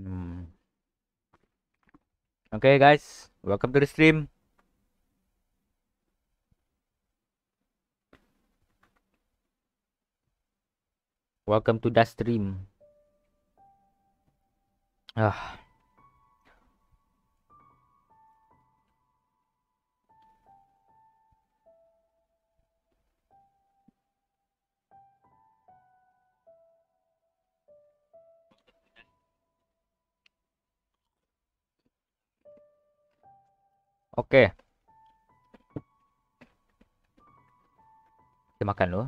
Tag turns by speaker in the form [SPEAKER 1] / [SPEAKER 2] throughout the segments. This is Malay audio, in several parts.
[SPEAKER 1] Hmm. Okay guys, welcome to the stream. Welcome to the stream. Ah. Okay. Kita makan dulu.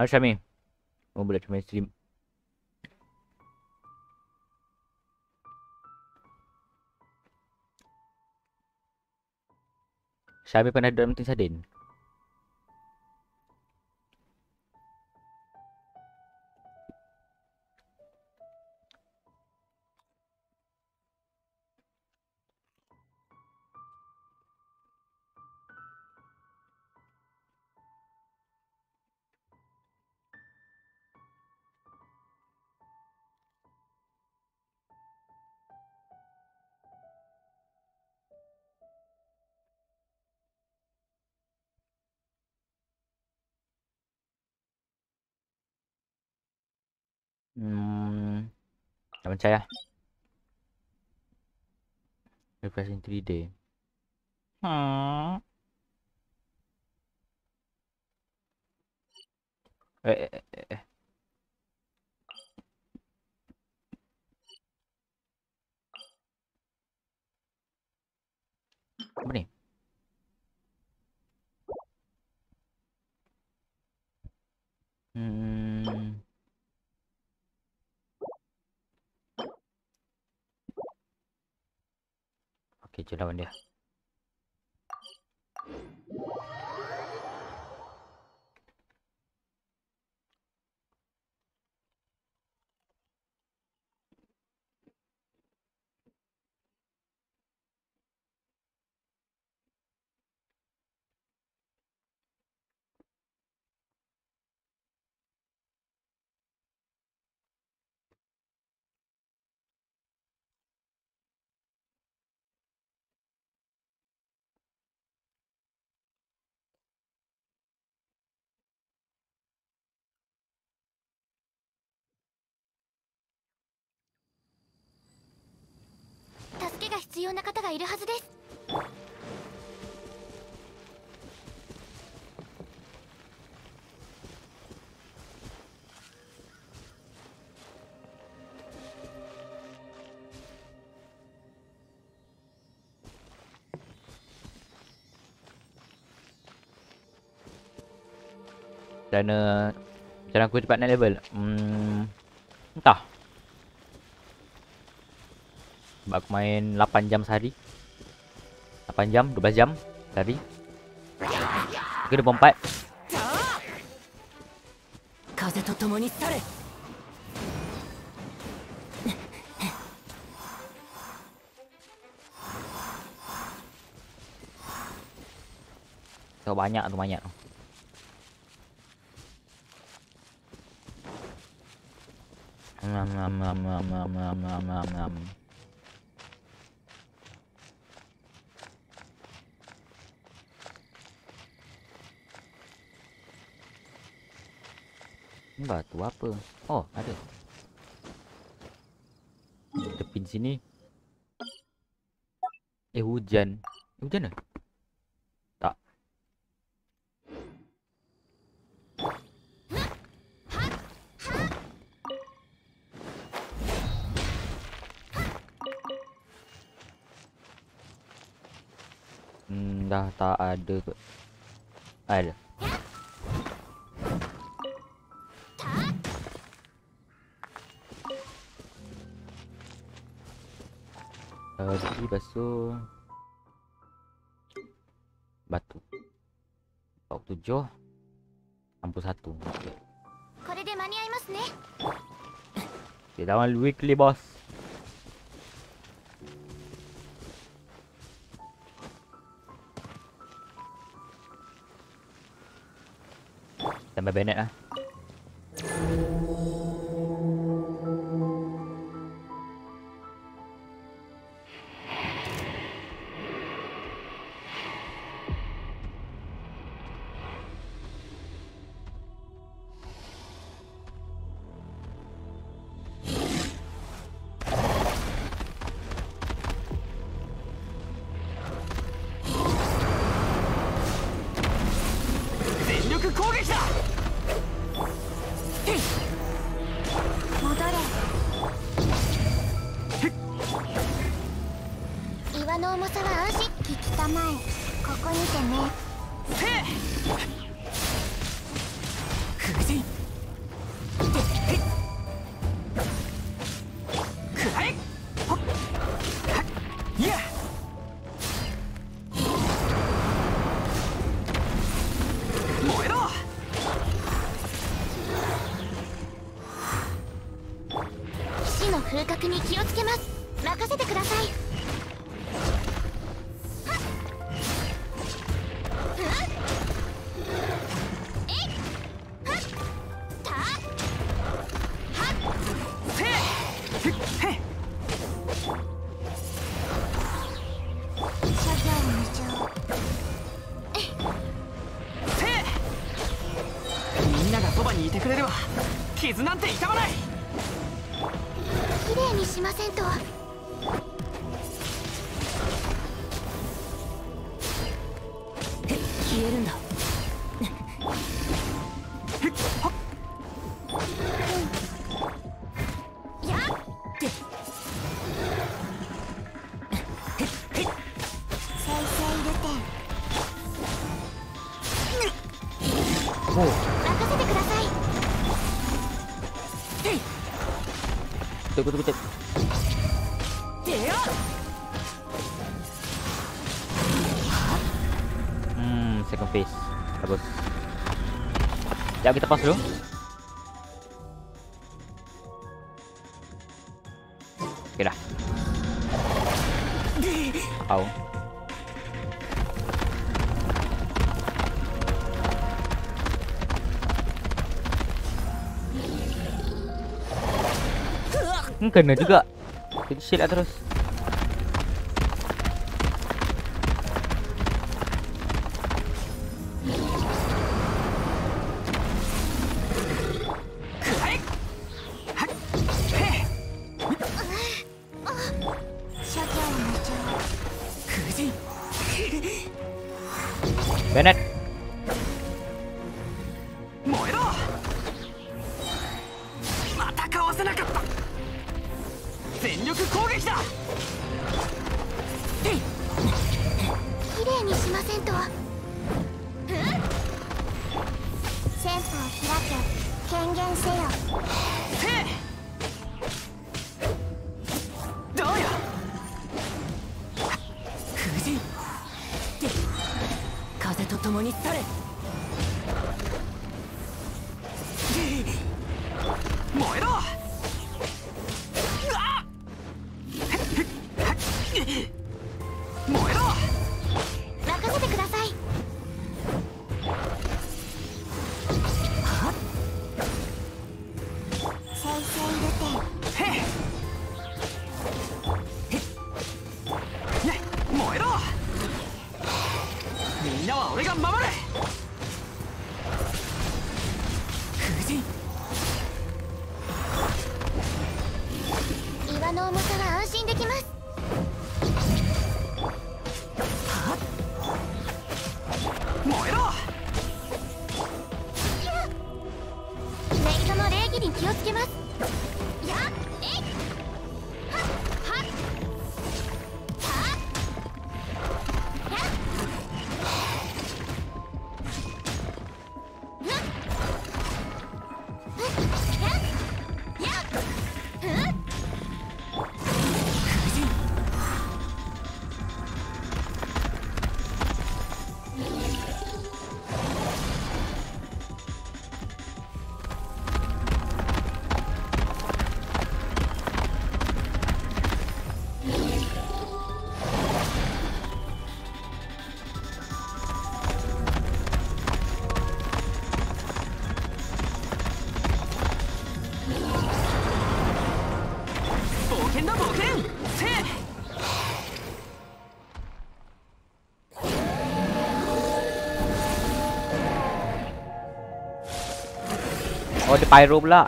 [SPEAKER 1] Hai Syami. Oh boleh cuma stream. Syami pernah dalam tin sadin. Hmm. Tak percaya. Refreshing 3D. Hmm. Eh, eh, eh, eh. eh. Apa ni? Hmm. Okay, lawan dia. 必要な方がいるはずです cara cara aku cepat naik level hmm entah Sebab aku main 8 jam sehari. 8 jam, 12 jam sehari. Aku 24
[SPEAKER 2] bomb 4
[SPEAKER 1] Tengok banyak tu banyak tu. Nam nam nam nam nam nam nam batu apa? Oh, ada. Tepi sini. Eh, hujan. Hujan ke? Tak. Hmm, dah tak ada kot. Ada. besi basuh. Batu. Bau tujuh. Lampu satu. Okay. kita dalam weekly boss
[SPEAKER 3] tambah benet lah.
[SPEAKER 4] に気をつけます。任せてください。
[SPEAKER 5] みんながそばにいてくれるわ傷なんて痛まない
[SPEAKER 4] 綺麗にしませんと。
[SPEAKER 1] 消えるんだ。
[SPEAKER 3] lepas dulu Okey dah Au. Hmm, kena juga. Kena shield lah terus. Bennett.
[SPEAKER 4] あの重さは安心できます。 ไปรูปละ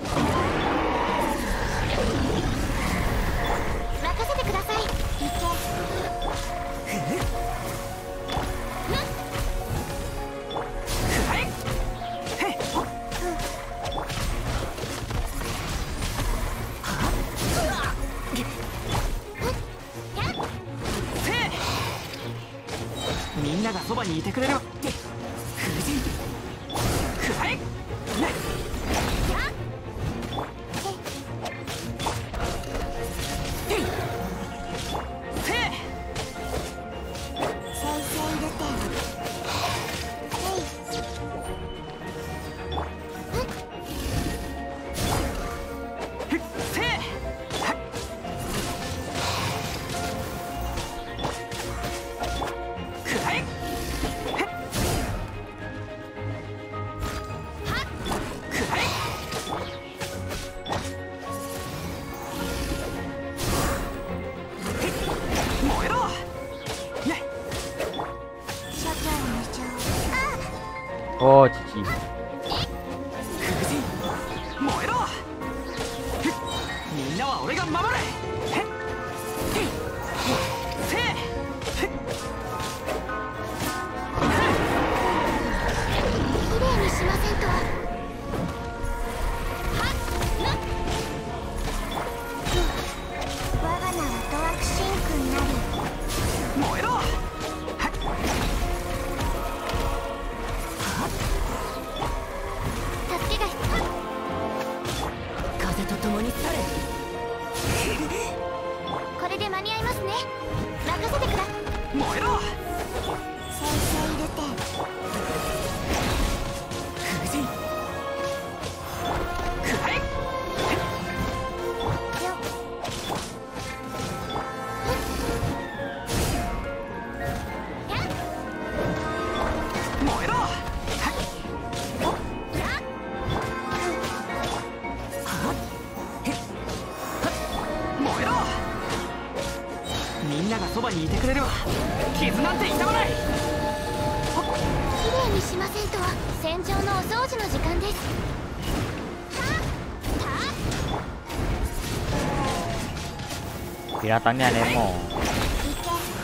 [SPEAKER 1] Binatang
[SPEAKER 4] ni anemo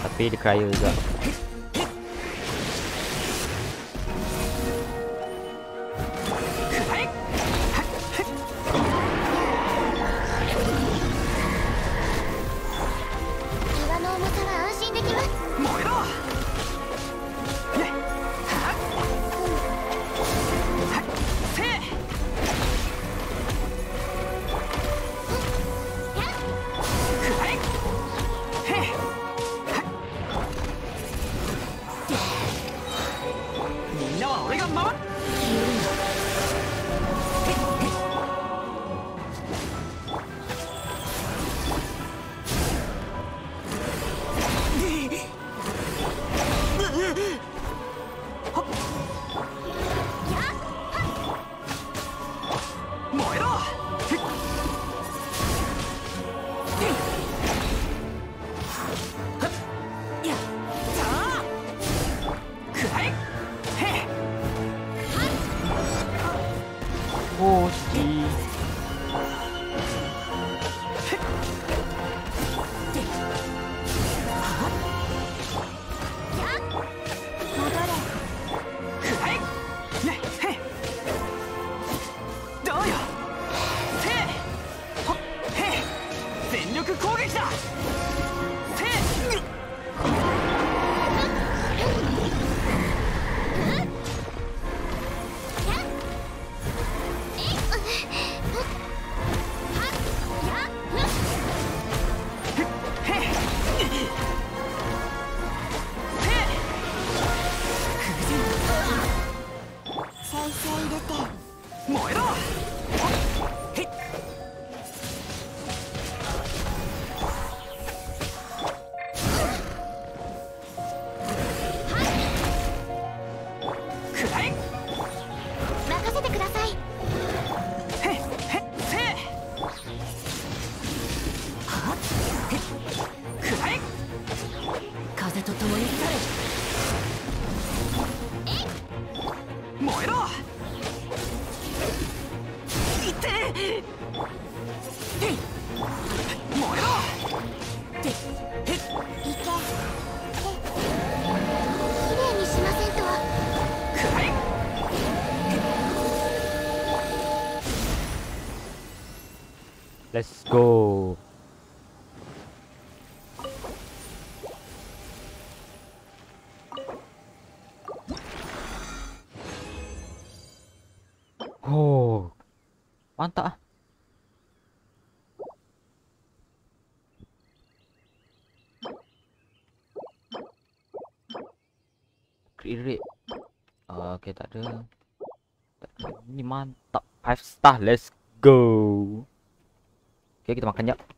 [SPEAKER 1] Tapi dia kaya juga.
[SPEAKER 3] 撃だ
[SPEAKER 1] mantap ah. Crit rate. Uh, okay, tak ada. Tak ada. Ni mantap. 5 star. Let's go. Okay, kita makan jap.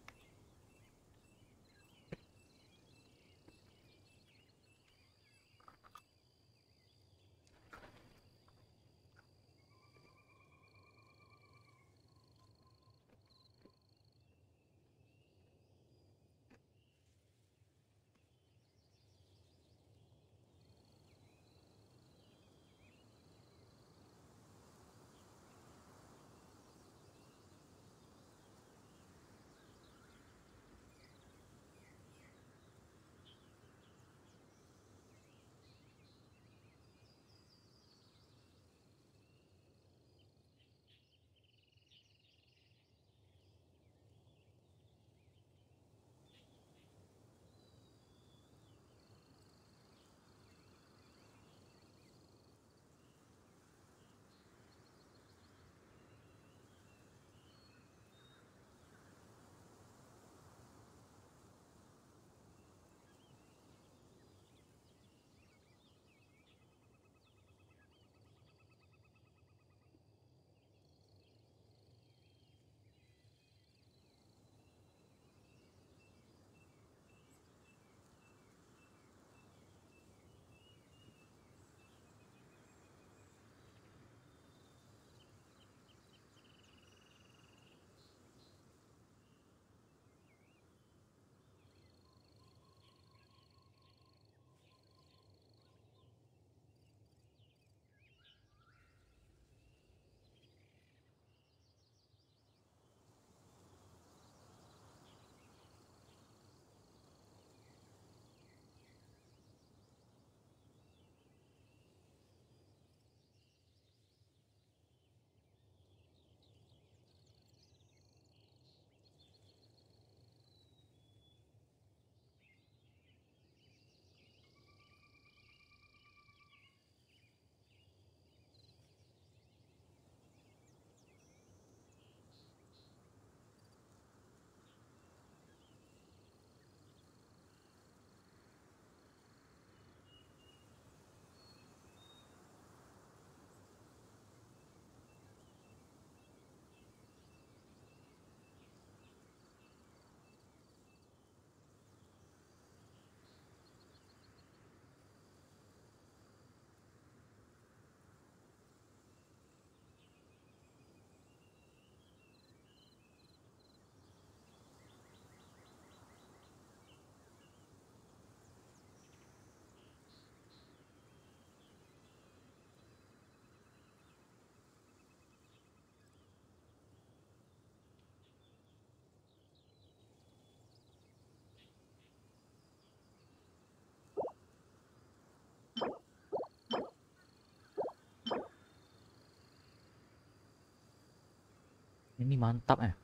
[SPEAKER 1] Ini mantap eh.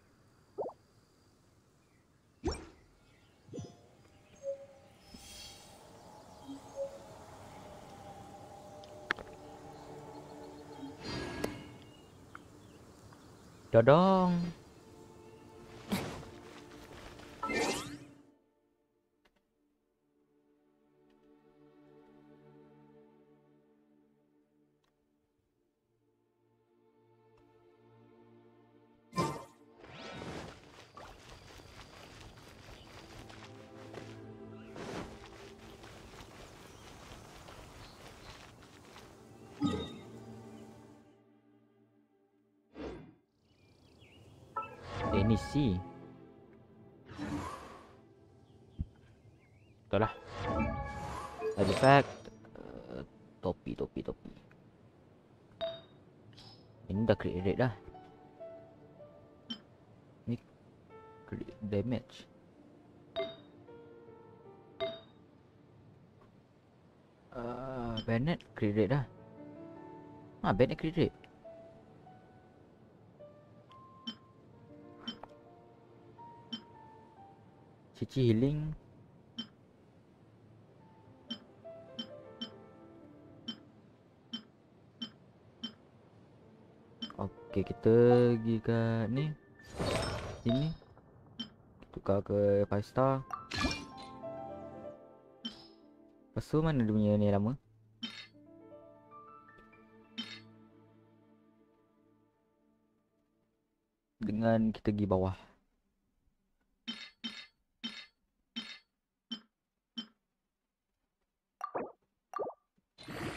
[SPEAKER 1] Dodong. Ini si. Betul lah. Artifact. Uh, topi, topi, topi. Ini dah create rate dah. Crit damage. Uh, Bennett crit rate dah. Ah, Bennett crit rate. Cici healing. Okey, kita pergi ke ni. Sini. Tukar ke 5 star. Lepas tu mana dia punya ni lama? Dengan kita pergi bawah.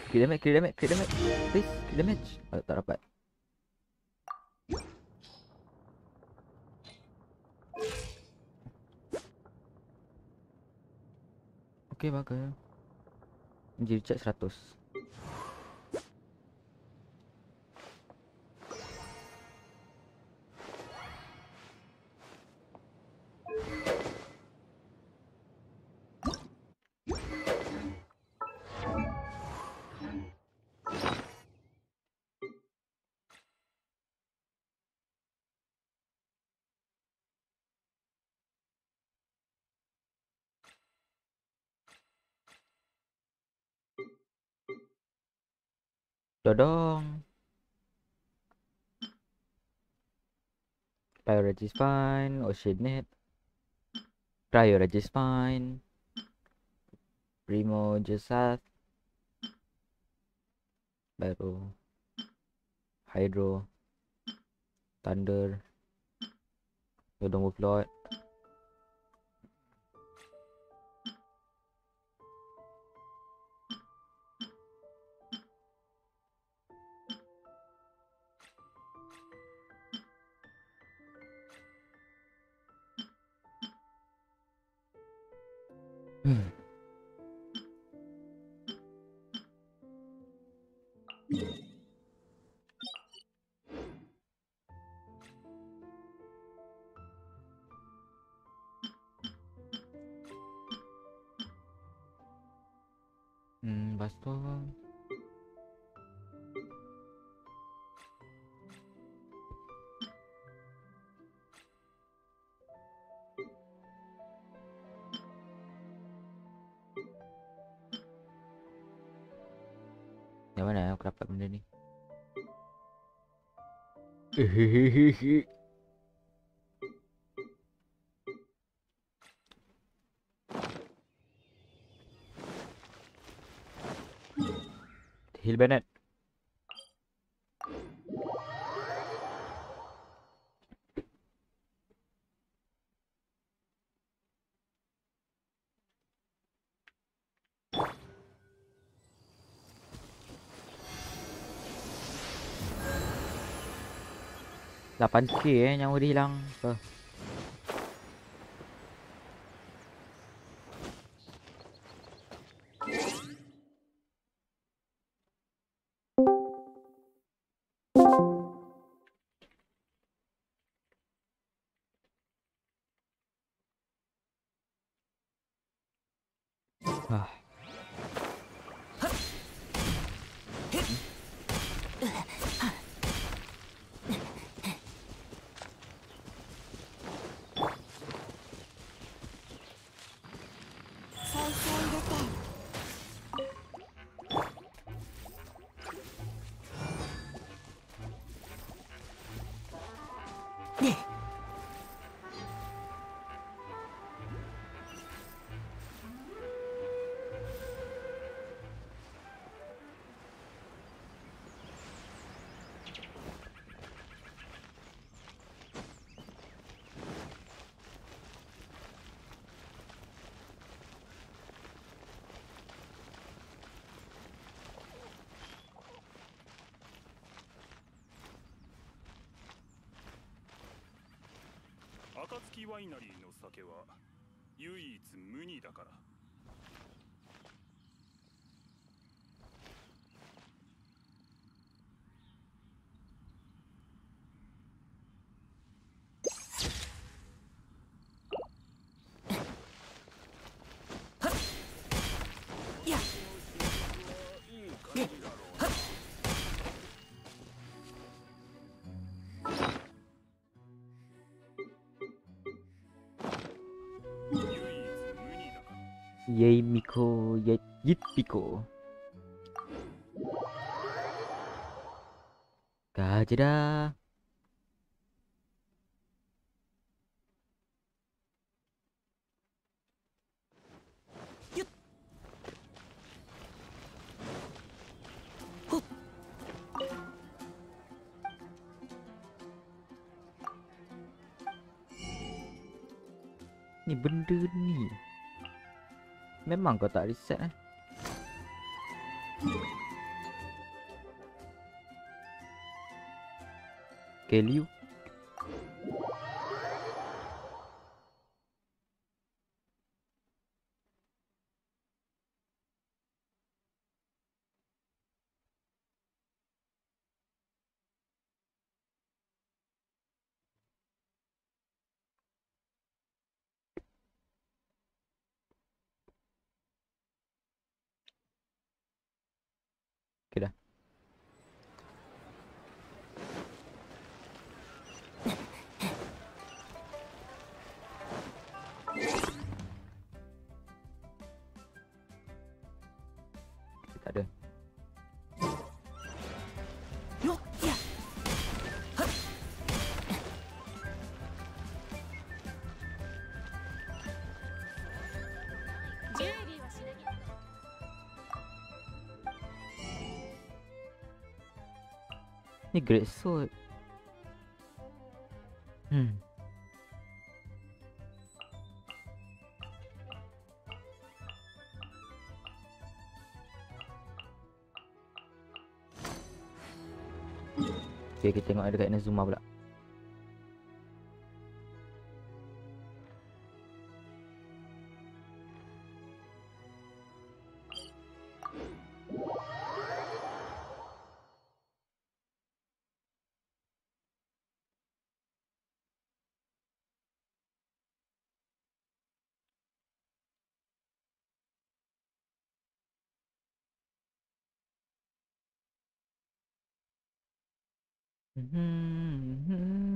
[SPEAKER 1] Crit damage, crit damage, crit damage. Please, crit damage. Oh, tak dapat. Okay, bagus. Jadi chat 100. Dodong. Priority fine, Oceanet. Priority fine. Primo Jesat. Baru Hydro. Thunder. Dodong Wolflord. Hehehehe 8k eh nyawa dia hilang. Apa
[SPEAKER 6] キワイナリーの酒は唯一無二だから。
[SPEAKER 1] Yay Miko. Yay Yit Piko Gajda Ni benda ni Memang kau tak reset eh? Okay Liu Ni great sword. Hmm. Okay, kita tengok ada kat Inazuma pula Mhm.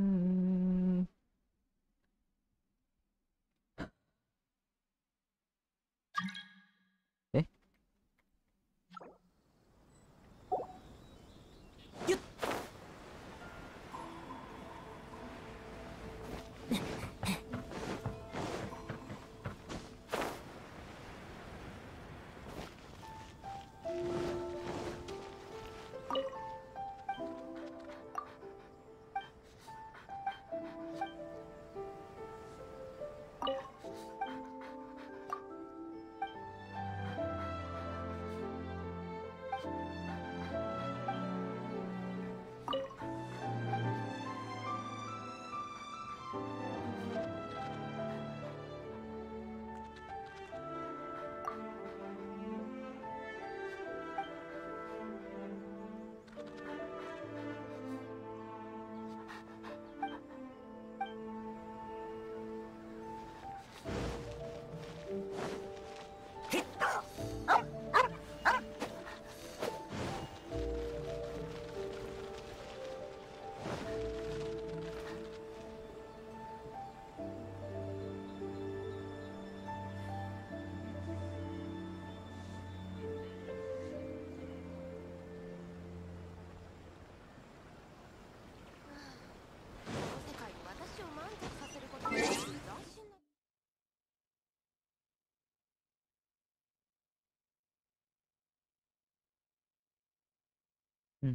[SPEAKER 1] あ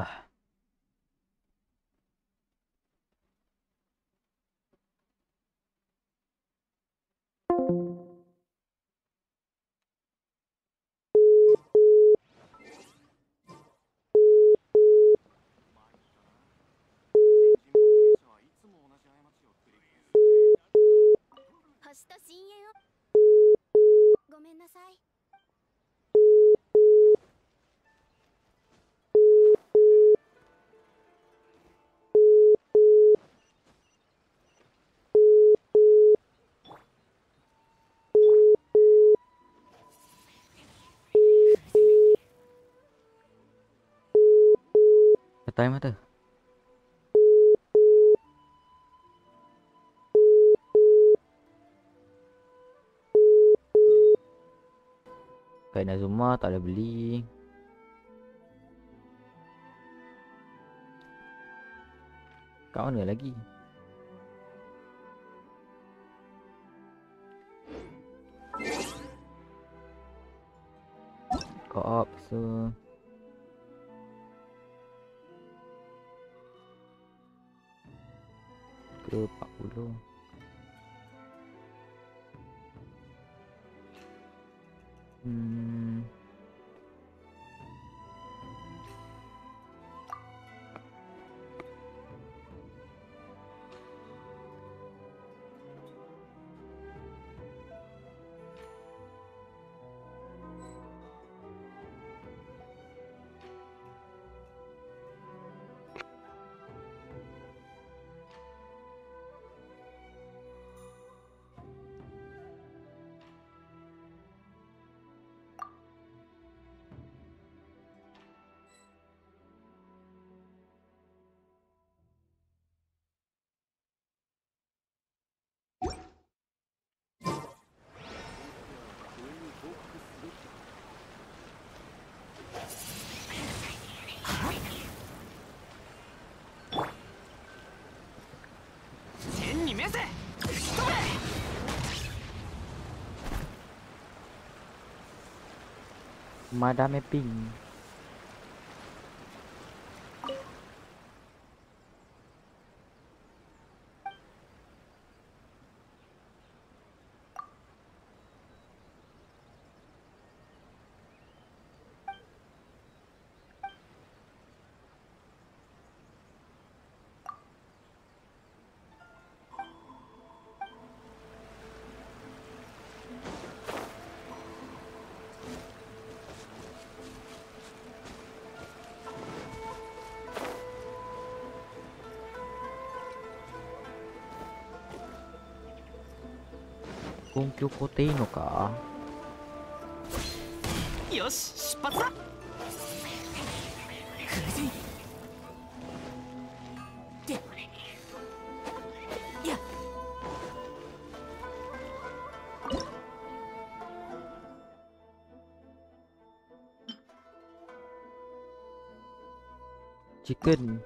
[SPEAKER 1] あごめんなさい。time lah tu Kain Nazuma tak ada beli Kat mana lagi? 示せมาดา
[SPEAKER 3] มแมปปิ้ง 根
[SPEAKER 1] 拠固定いいのか？
[SPEAKER 3] よし出発だ。
[SPEAKER 1] チキン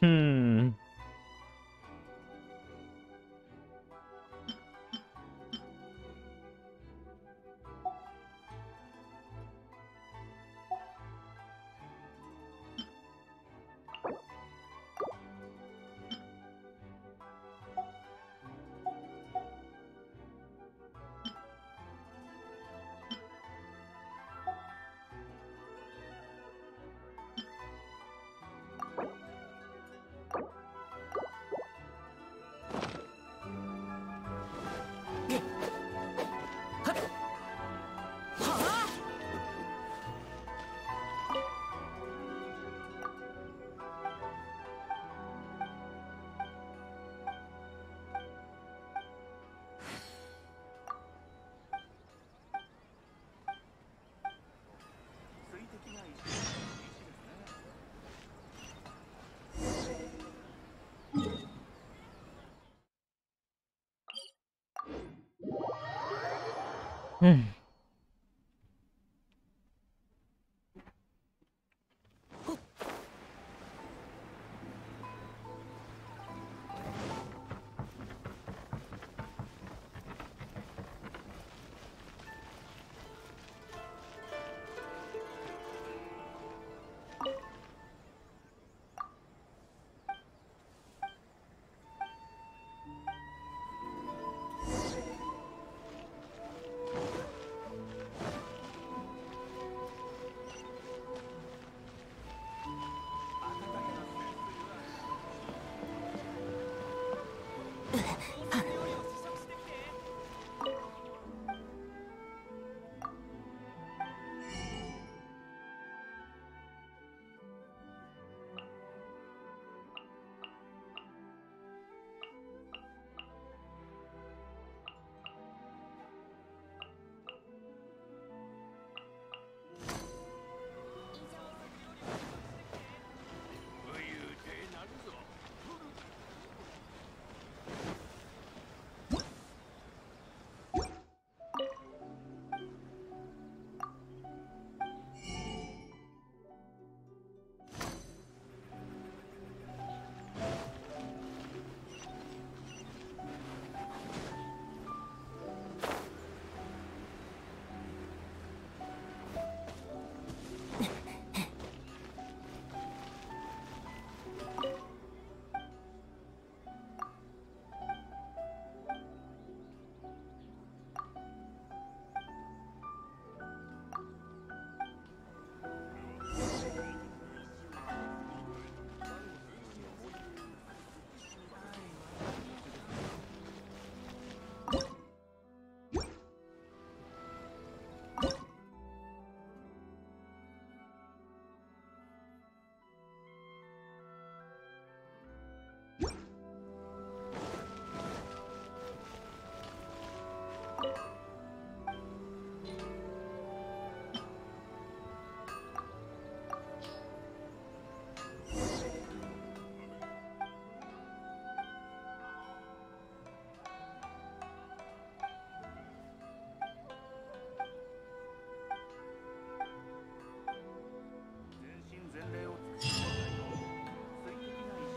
[SPEAKER 1] Hmm. Hmm.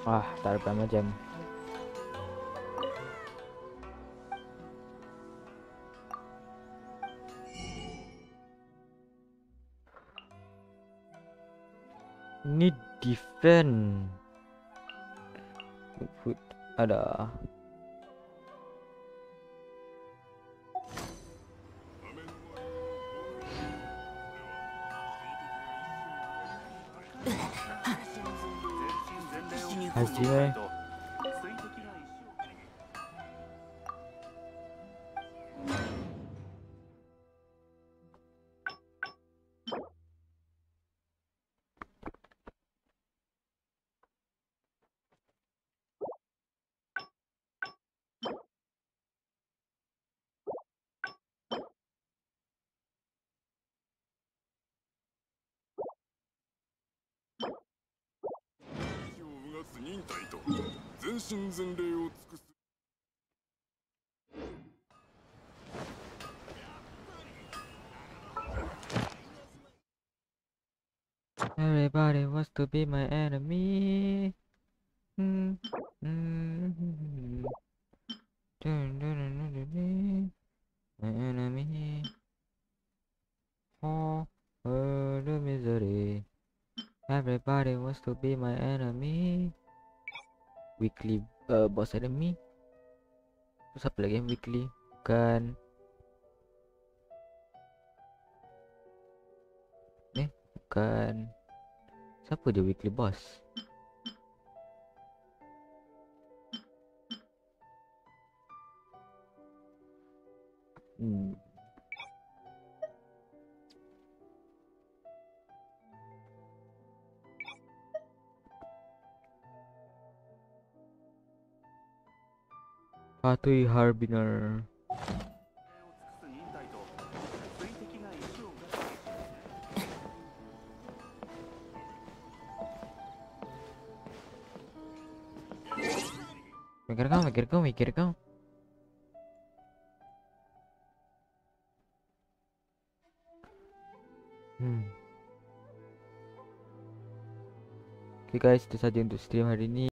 [SPEAKER 1] Wah, tak berapa jam. Ni defend. Ada.
[SPEAKER 6] Nice delay.
[SPEAKER 1] Everybody wants to be my enemy. Hmm. Hmm. My enemy. Oh, the misery. Everybody wants to be my enemy. Weekly uh, boss enemy. Apa lagi yang weekly? Bukan. Eh, bukan. Siapa dia weekly boss? Hmm. Fatui Harbiner. Mikir kau, mikir kau, mikir kau. Hmm. Okay guys, itu saja untuk stream hari ini.